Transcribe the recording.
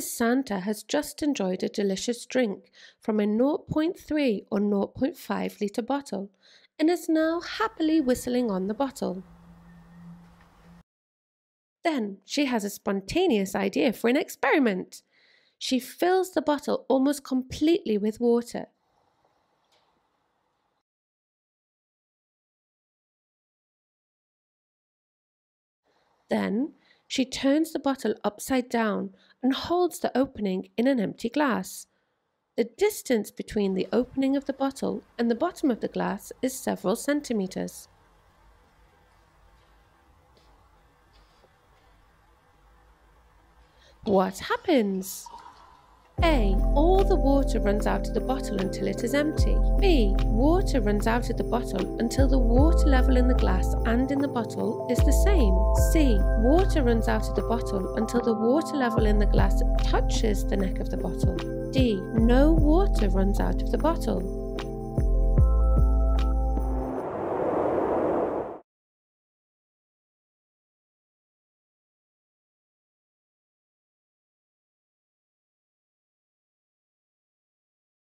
Santa has just enjoyed a delicious drink from a 0.3 or 0.5 litre bottle and is now happily whistling on the bottle. Then she has a spontaneous idea for an experiment. She fills the bottle almost completely with water. Then she turns the bottle upside down and holds the opening in an empty glass. The distance between the opening of the bottle and the bottom of the glass is several centimetres. What happens? A. The water runs out of the bottle until it is empty. B. Water runs out of the bottle until the water level in the glass and in the bottle is the same. C. Water runs out of the bottle until the water level in the glass touches the neck of the bottle. D. No water runs out of the bottle.